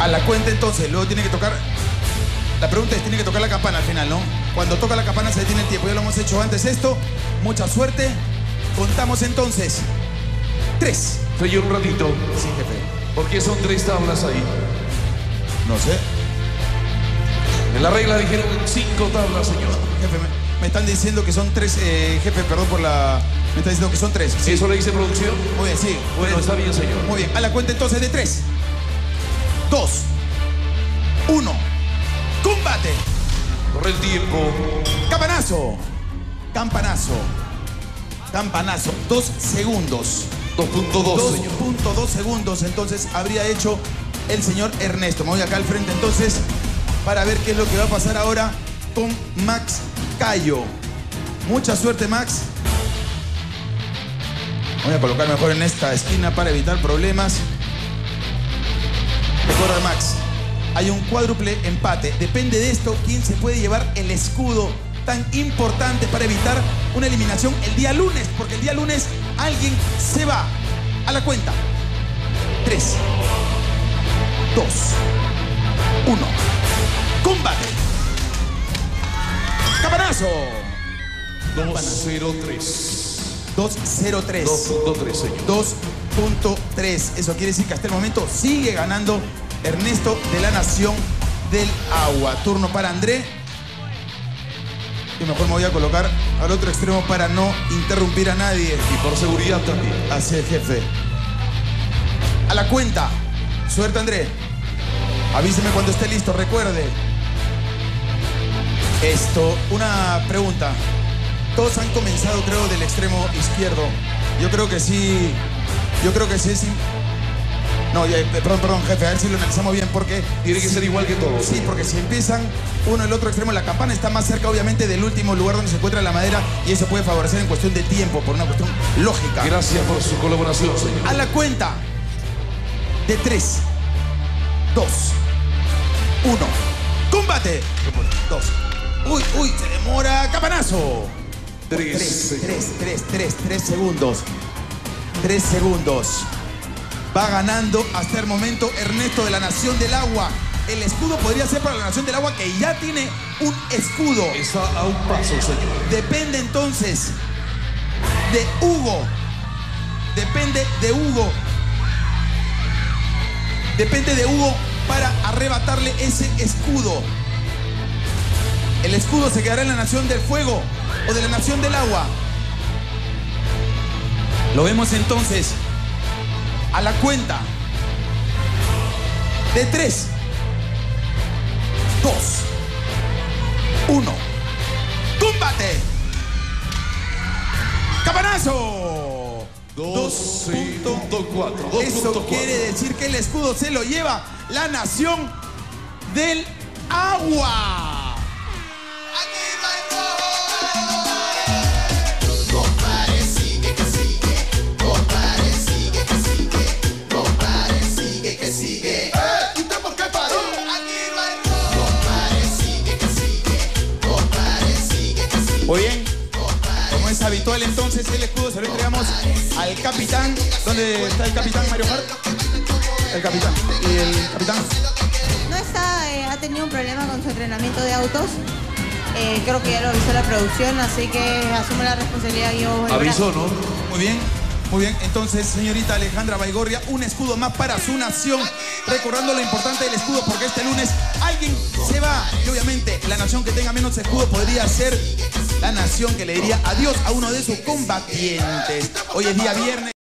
A la cuenta entonces, luego tiene que tocar. La pregunta es, tiene que tocar la campana al final, ¿no? Cuando toca la campana se detiene el tiempo. Ya lo hemos hecho antes esto. Mucha suerte. Contamos entonces. Tres. Señor, un ratito. Sí, jefe. ¿Por qué son tres tablas ahí? No sé. En la regla dijeron cinco tablas, señor. Jefe, me, me están diciendo que son tres. eh, jefe, perdón por la. Me están diciendo que son tres. Sí. ¿Eso le dice producción? Muy bien, sí. Bueno, está bien, señor. Muy bien. A la cuenta entonces de tres. Dos. Uno. Combate. Corre el tiempo. Campanazo. Campanazo. Campanazo. Dos segundos. 2.2, señor. 2.2 segundos entonces habría hecho el señor Ernesto. Me voy acá al frente entonces para ver qué es lo que va a pasar ahora con Max Cayo. Mucha suerte Max. Voy a colocar mejor en esta esquina para evitar problemas. Recuerda Max, hay un cuádruple empate. Depende de esto quién se puede llevar el escudo tan importante para evitar una eliminación el día lunes, porque el día lunes alguien se va a la cuenta. 3, 2, 1. Combate. Campanazo. 203. 203. 2.3, señor. 2.3. Eso quiere decir que hasta el momento sigue ganando Ernesto de la Nación del Agua. Turno para André. Y mejor me voy a colocar al otro extremo para no interrumpir a nadie. Y por seguridad también. Así es, jefe. A la cuenta. Suerte, André. Avíseme cuando esté listo. Recuerde. Esto, una pregunta. Todos han comenzado, creo, del extremo izquierdo. Yo creo que sí. Yo creo que sí es. No, ya, eh, perdón, perdón, jefe. A ver si lo analizamos bien porque. Tiene que ser igual que todos. Sí, porque si empiezan uno el otro extremo, la campana está más cerca, obviamente, del último lugar donde se encuentra la madera y eso puede favorecer en cuestión de tiempo, por una cuestión lógica. Gracias por su colaboración, señor. A la cuenta de 3, 2, 1. ¡Combate! 2. Uy, uy, se demora. ¡Capanazo! 3, 3, señor. 3, 3, 3, 3 segundos. 3 segundos. Va ganando hasta el momento Ernesto de la Nación del Agua. El escudo podría ser para la Nación del Agua que ya tiene un escudo. Está a un paso, señor. Depende entonces de Hugo. Depende de Hugo. Depende de Hugo para arrebatarle ese escudo. El escudo se quedará en la nación del fuego o de la nación del agua. Lo vemos entonces a la cuenta de 3, 2, 1. ¡Combate! ¡Capanazo! 2.4. Eso 2.4. quiere decir que el escudo se lo lleva la nación del agua. Muy bien. Como es habitual entonces, el escudo se lo entregamos al capitán. ¿Dónde está el capitán Mario Hart? El capitán. ¿Y el capitán? No está, eh, ha tenido un problema con su entrenamiento de autos. Eh, creo que ya lo avisó la producción, así que asumo la responsabilidad yo. Avisó, ¿no? Muy bien. Muy bien, entonces, señorita Alejandra Baigorria, un escudo más para su nación. Recordando lo importante del escudo, porque este lunes alguien se va. Y obviamente, la nación que tenga menos escudo podría ser la nación que le diría adiós a uno de sus combatientes. Hoy es día viernes.